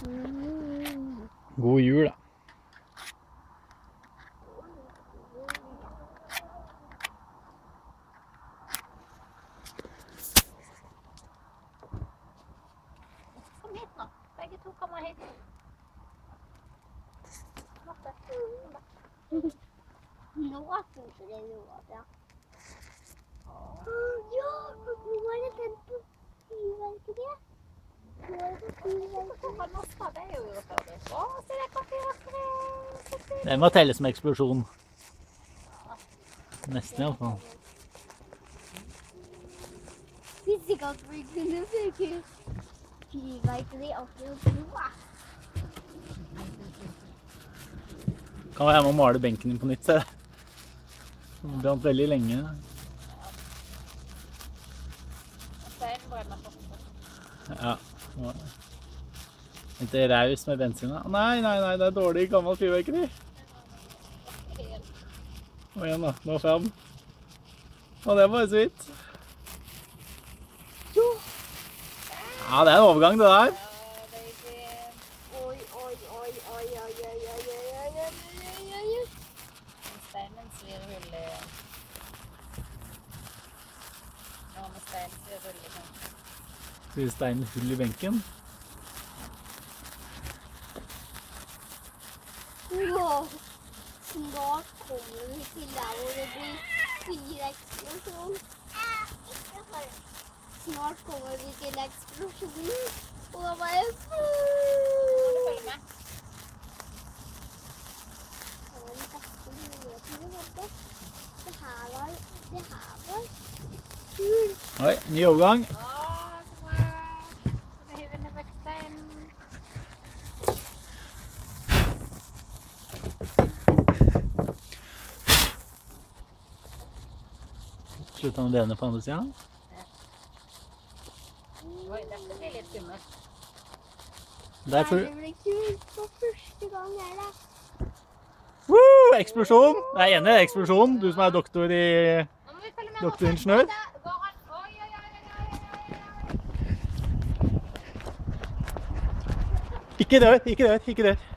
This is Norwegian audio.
God jul, da. Kom hit nå. Begge to kommer hit. Nå funker det noe Den må telles som eksplosjon. Nesten, iallfall. Kan være jeg må male benken din på nytt. Det brant veldig lenge. Ja. Litt raus med bensin. Nei, nei, nei, det er dårlig gammelt fyrverkeri. Og igjen, da. Nå fram. Og det er bare så vidt. Ja, det er en overgang, det der. Ja, baby. Oi, oi, oi, oi, Wow. Snart kommer vi til der hvor det blir fyreksplosjon. Snart kommer vi til eksplosjonen, og da bare med? Det var den beste muligheten vi hadde. Det her var Det her var kul. Oi, ny overgang. Slutta han å bene på andre sida? Oi, dette blir litt skummelt. Det blir kult for første gang jeg er der. Woo! Eksplosjon! Jeg er enig, eksplosjon. Du som er doktor i doktoringeniør. Ikke dør, ikke dør, ikke dør.